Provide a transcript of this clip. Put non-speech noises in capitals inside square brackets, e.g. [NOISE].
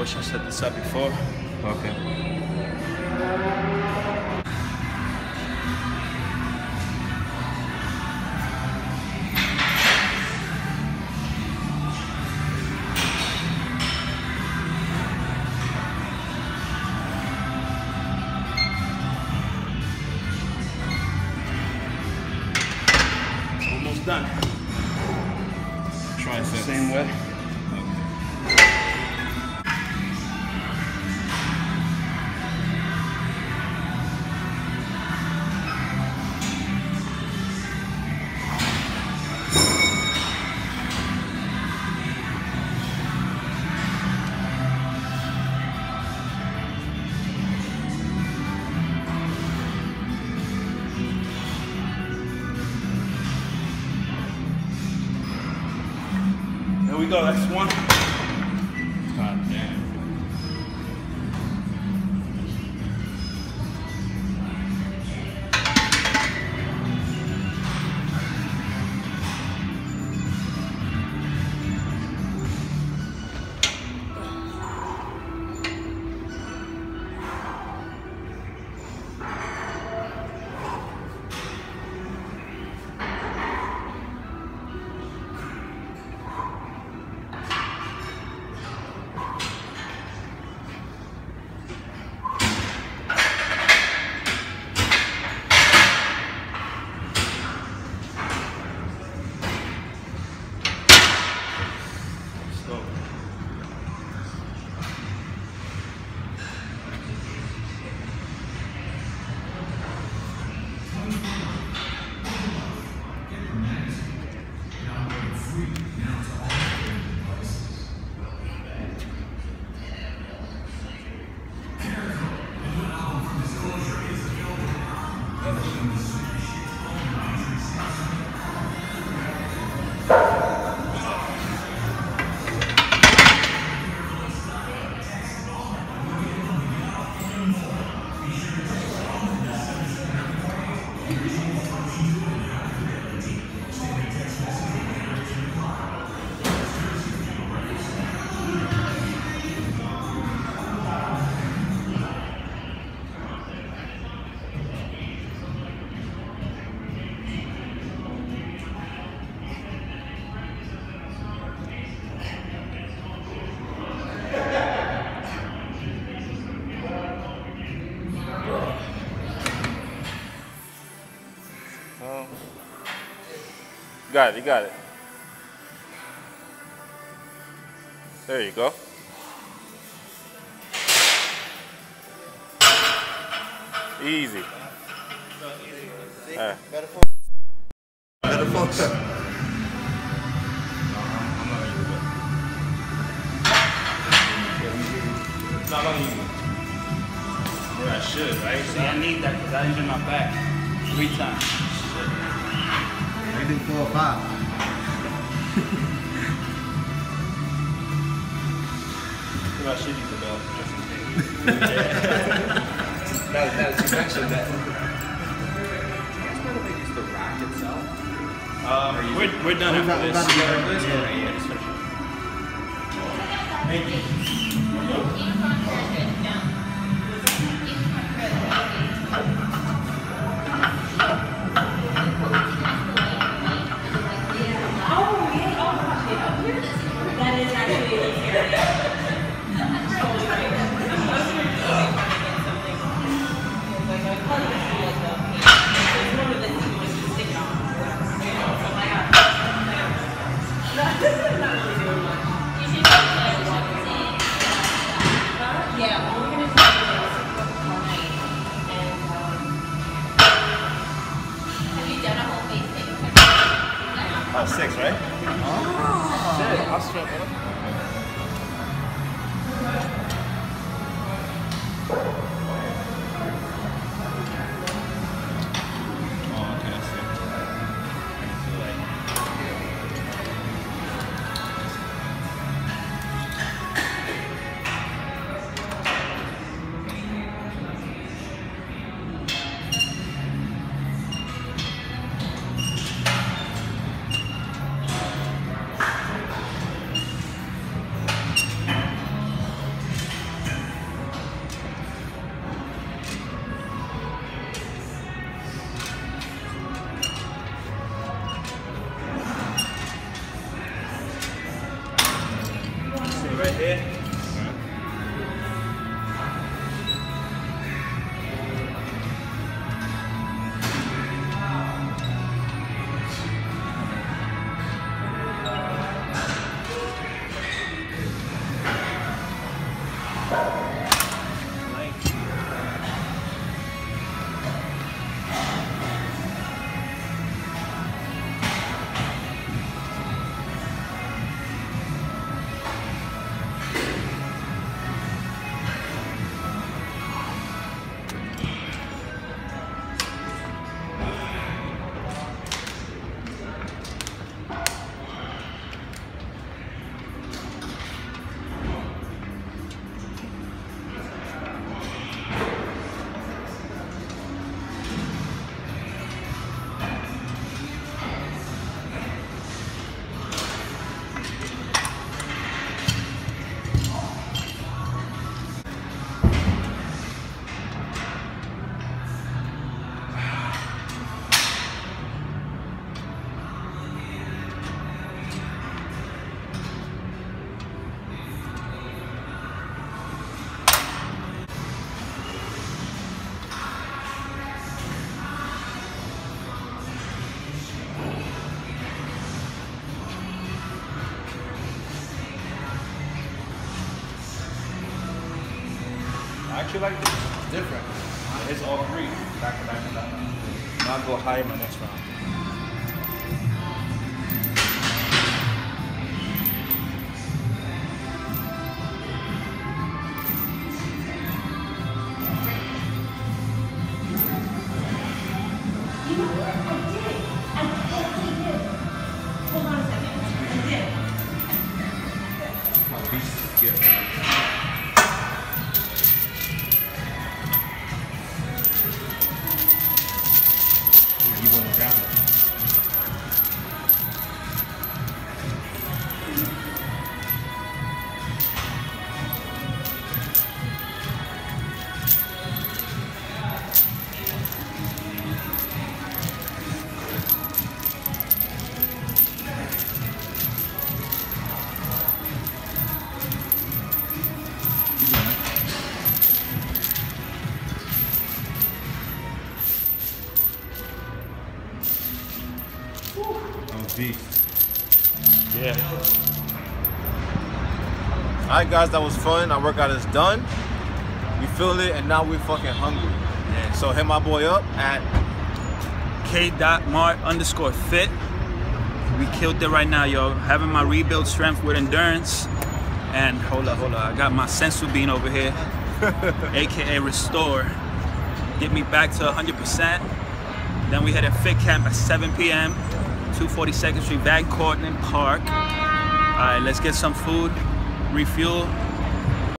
wish I set this up before. Okay. Almost done. Tricep. Same way. Go. That's one. God damn. Got it, you got it. There you go. Easy. Uh, [LAUGHS] It's not on you. Yeah, I should, right? See, I need that because I injured my back three times. Did four five. About shitty the that you the rack itself. Um, we're, we're done after this. here, just Nossa, né? I actually like this. It's different. It's all three. Back to back to back. Now I'll go higher in my next round. You Yeah, you want to Yeah. Alright guys, that was fun. Our workout is done. We feel it and now we're fucking hungry. Yeah. So hit my boy up at K.Mart underscore fit. We killed it right now, yo. Having my rebuild strength with endurance. And hold up, hold up. I got my senzu bean over here, [LAUGHS] aka Restore. Get me back to 100%. Then we had a fit camp at 7 p.m. 242nd Street, Van Cortlandt Park. All right, let's get some food, refuel,